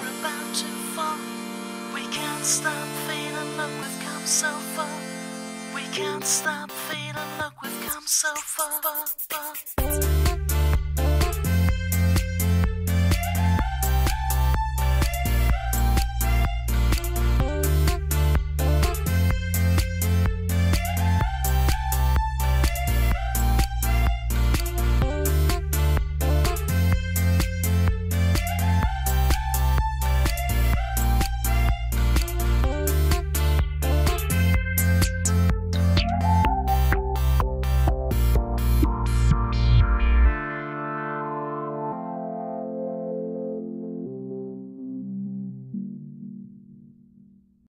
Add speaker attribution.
Speaker 1: we're about to fall. We can't stop feeling, look, we've come so far. We can't stop feeling, look, we've come so far.